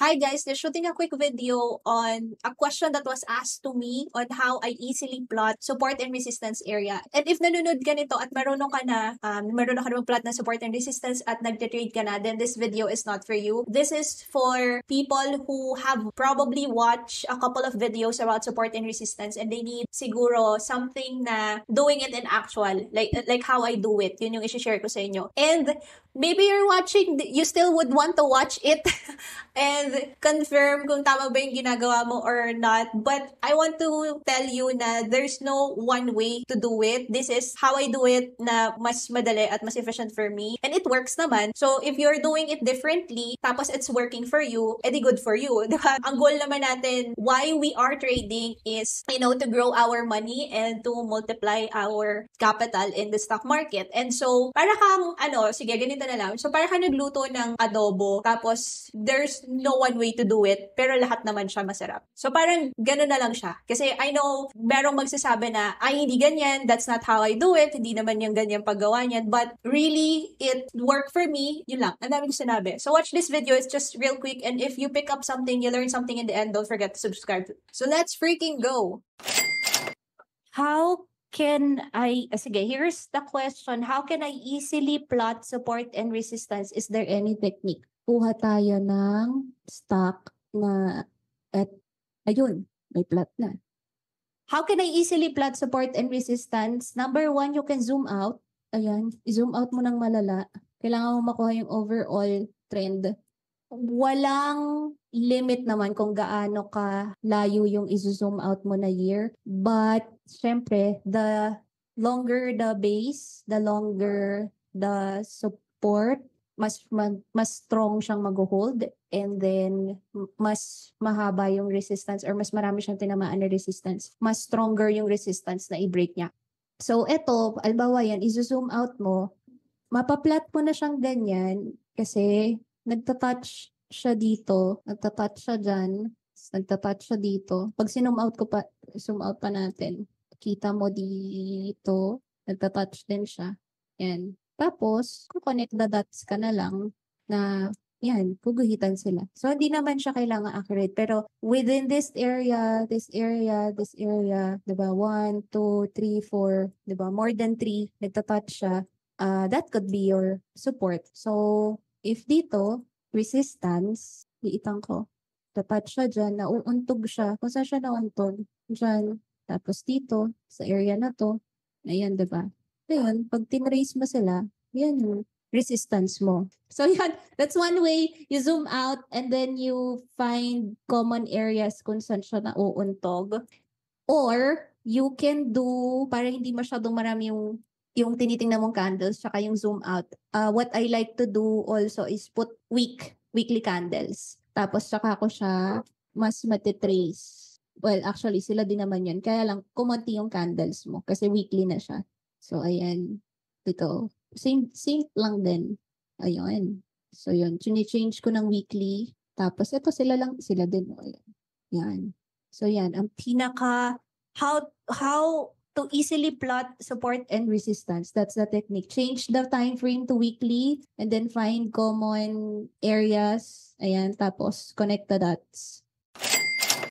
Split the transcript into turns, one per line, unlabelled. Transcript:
Hi guys, just shooting a quick video on a question that was asked to me on how I easily plot support and resistance area. And if nanonood ka nito at marunong ka na, um, marunong ka na mag-plot ng support and resistance at nagde-trade ka na, then this video is not for you. This is for people who have probably watched a couple of videos about support and resistance and they need siguro something na doing it in actual, like like how I do it. Yun yung i-share ko sa inyo. And maybe you're watching, you still would want to watch it and confirm kung tama ba yung ginagawa mo or not. But I want to tell you na there's no one way to do it. This is how I do it na mas madali at mas efficient for me. And it works naman. So if you're doing it differently, tapos it's working for you, edi good for you. Diba? Ang goal naman natin, why we are trading is, you know, to grow our money and to multiply our capital in the stock market. And so, para kang, ano, sige, ganito na lang. So, para ka nagluto ng adobo, tapos there's no one way to do it, pero lahat naman siya masarap. So, parang gano'n na lang siya. Kasi I know, merong magsasabi na, ay, hindi ganyan, that's not how I do it, hindi naman yung ganyan paggawa niyan. But really, it worked for me. Yun lang. Ang dami sinabi. So, watch this video. It's just real quick. And if you pick up something, you learn something in the end, don't forget to subscribe. So, let's freaking go! How can I, uh, sige, here's the question. How can I easily plot support and resistance? Is there any technique?
Kuha tayo ng stock na at ayun, may plot na.
How can I easily plot support and resistance? Number one, you can zoom out.
Ayan, i-zoom out mo ng malala. Kailangan mo makuha yung overall trend.
Walang limit naman kung gaano ka layo yung i-zoom out mo na year. But, syempre, the longer the base, the longer the support, mas mas strong siyang mag-hold and then mas mahaba yung resistance or mas marami siyang tinamaan na resistance. Mas stronger yung resistance na i-break niya. So, eto, albawa yan, i-zoom out mo, mapaplat mo na siyang ganyan kasi nagta-touch siya dito, nagta-touch siya dyan, nagta-touch siya dito. Pag sinum out ko pa, zoom out pa natin, kita mo dito, nagta-touch din siya. Yan. Tapos, connect the dots ka na lang na yan, puguhitan sila. So, hindi naman siya kailangan accurate. Pero, within this area, this area, this area, di ba? One, two, three, four, di ba? More than three, nagta-touch siya. Uh, that could be your support. So, if dito, resistance, liitan ko, tapat siya dyan, nauuntog siya. Kung saan siya nauuntog? Dyan. Tapos dito, sa area na to, ayan, diba? Ngayon, pag tinrace mo sila, yan yung resistance mo. So yan, that's one way you zoom out and then you find common areas kung saan siya nauuntog. Or, you can do, para hindi masyadong marami yung yung tinitingnan mong candles tsaka yung zoom out. Uh, what I like to do also is put week, weekly candles. Tapos tsaka ko siya mas matitrace. Well, actually, sila din naman yun. Kaya lang, kumunti yung candles mo kasi weekly na siya. So, ayan. Dito. Same, same lang din. Ayun. So, yun. Chine-change ko ng weekly. Tapos, ito sila lang, sila din. Ayan. Yan. So, yan. Ang pinaka, how, how to easily plot support and resistance. That's the technique. Change the time frame to weekly and then find common areas. Ayan, tapos connect the dots.